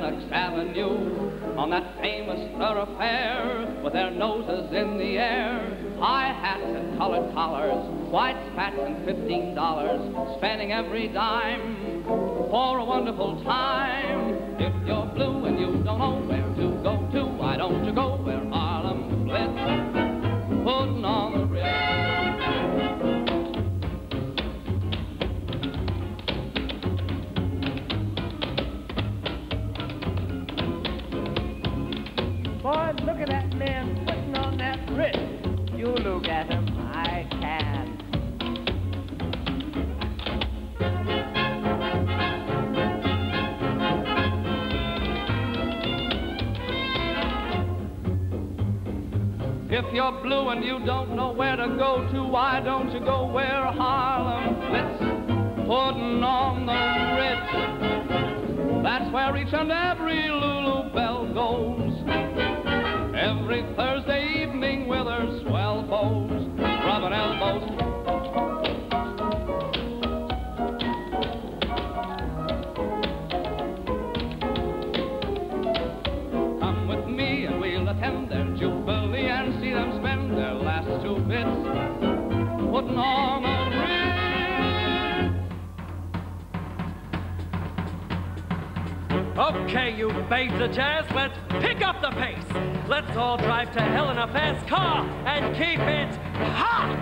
Lenox Avenue, on that famous thoroughfare with their noses in the air, high hats and colored collars, white spats and fifteen dollars, spending every dime for a wonderful time. If you're blue and you don't know where Look at that man putting on that Ritz. You look at him, I can. If you're blue and you don't know where to go to, why don't you go where Harlem flits, putting on the Ritz? That's where each and every Lulu Belle goes. Attend their jubilee and see them spend their last two bits putting on a ring. Okay, you babes of jazz, let's pick up the pace. Let's all drive to hell in a fast car and keep it hot.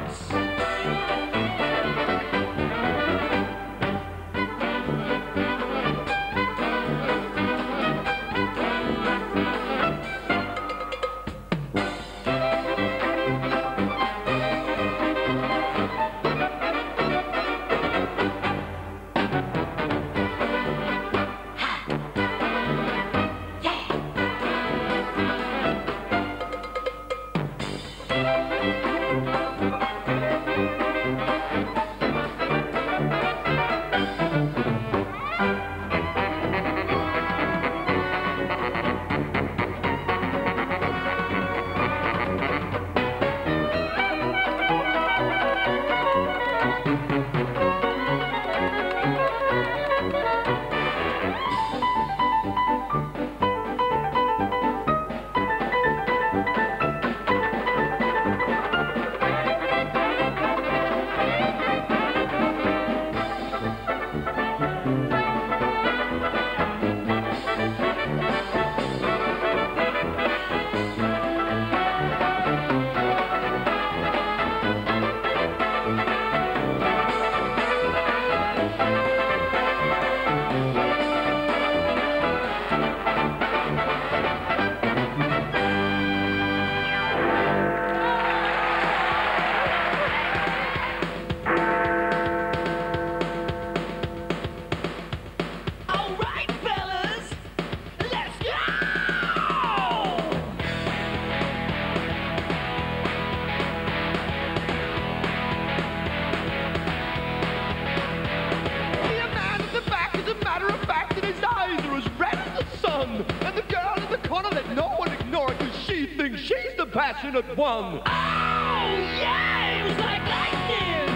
Passionate one. Oh, yeah! It was like lightning!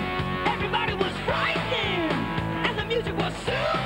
Everybody was frightening! And the music was soothing!